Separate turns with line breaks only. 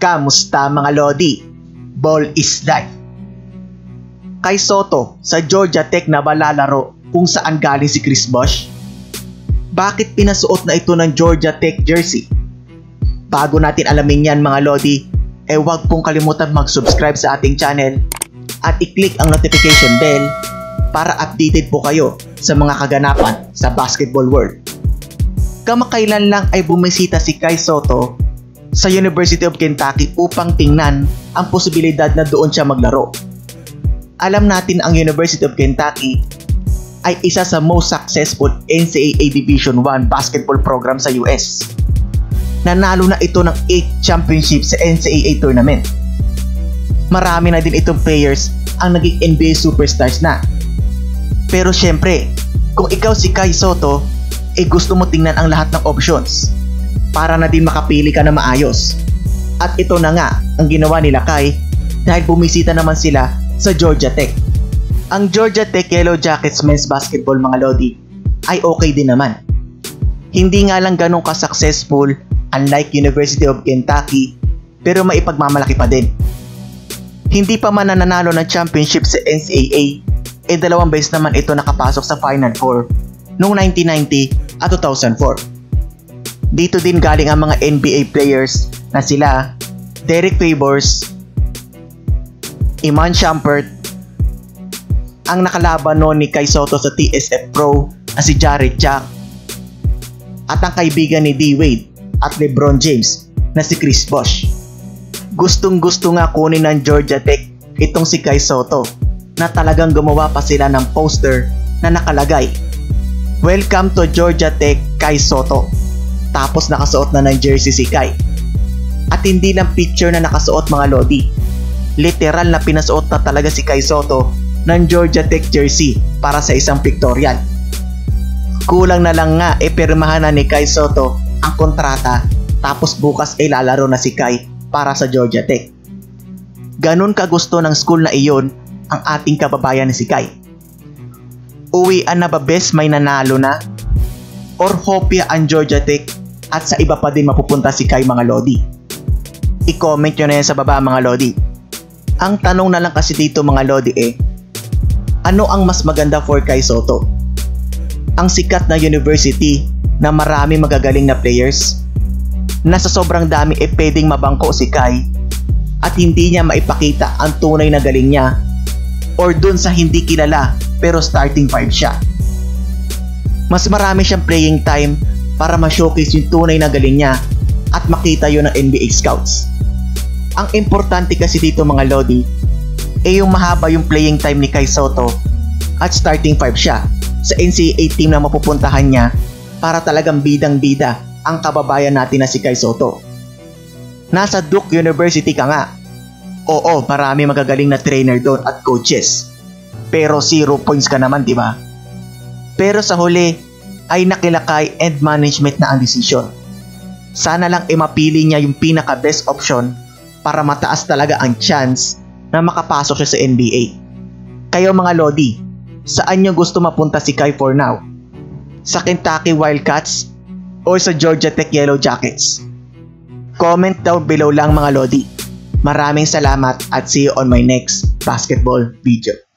Kamusta mga Lodi? Ball is life. Kay Soto sa Georgia Tech na balalaro kung saan galing si Chris Bosh? Bakit pinasuot na ito ng Georgia Tech jersey? Bago natin alamin yan mga Lodi, eh huwag pong kalimutan mag-subscribe sa ating channel at i-click ang notification bell para updated po kayo sa mga kaganapan sa basketball world. Kamakailan lang ay bumisita si Kai Soto sa University of Kentucky upang tingnan ang posibilidad na doon siya maglaro. Alam natin ang University of Kentucky ay isa sa most successful NCAA Division 1 basketball program sa US. Nanalo na ito ng 8 championships sa NCAA tournament. Marami na din itong players ang naging NBA superstars na. Pero syempre, kung ikaw si Kai Soto, eh gusto mo tingnan ang lahat ng options para na din makapili ka na maayos. At ito na nga ang ginawa nila Kai dahil bumisita naman sila sa Georgia Tech. Ang Georgia Tech Yellow Jackets men's basketball mga Lodi ay okay din naman. Hindi nga lang ganun ka-successful unlike University of Kentucky pero maipagmamalaki pa din. Hindi pa man nananalo ng championship sa NCAA eh dalawang beses naman ito nakapasok sa Final Four noong 1990 at 2004. Dito din galing ang mga NBA players na sila Derek Favors, Iman Shumpert, ang nakalaban noon ni Kai Soto sa TSF Pro na si Jared Jack, at ang kaibigan ni D. Wade at LeBron James na si Chris Bosh. Gustong gusto nga kunin ng Georgia Tech itong si Kai Soto na talagang gumawa pa sila ng poster na nakalagay Welcome to Georgia Tech Kai Soto tapos nakasuot na ng jersey si Kai. At hindi lang picture na nakasuot mga Lodi. Literal na pinasuot na talaga si Kai Soto ng Georgia Tech jersey para sa isang pictorial. Kulang na lang nga e pirmahan na ni Kai Soto ang kontrata tapos bukas ay lalaro na si Kai para sa Georgia Tech. Ganon kagusto ng school na iyon ang ating kababayan ni si Kai. Uwian na ba best may nanalo na? Or hopya ang Georgia Tech at sa iba pa din mapupunta si Kai mga Lodi. I-comment nyo na yan sa baba mga Lodi. Ang tanong na lang kasi dito mga Lodi eh, ano ang mas maganda for Kai Soto? Ang sikat na university na marami magagaling na players na sa sobrang dami eh pwedeng mabangko si Kai at hindi niya maipakita ang tunay na galing niya or dun sa hindi kilala pero starting five siya. Mas marami siyang playing time para ma-showcase yung tunay na galing niya at makita yon ng NBA scouts. Ang importante kasi dito mga Lodi, eh yung mahaba yung playing time ni Kai Soto at starting 5 siya sa NCAA team na mapupuntahan niya para talagang bidang-bida ang kababayan natin na si Kai Soto. Nasa Duke University ka nga. Oo, marami magagaling na trainer doon at coaches. Pero zero points ka naman, di ba? Pero sa huli, ay nakilakay and management na ang desisyon. Sana lang e mapili niya yung pinaka best option para mataas talaga ang chance na makapasok siya sa NBA. Kayo mga Lodi, saan niyo gusto mapunta si Kai for now? Sa Kentucky Wildcats o sa Georgia Tech Yellow Jackets? Comment down below lang mga Lodi. Maraming salamat at see you on my next basketball video.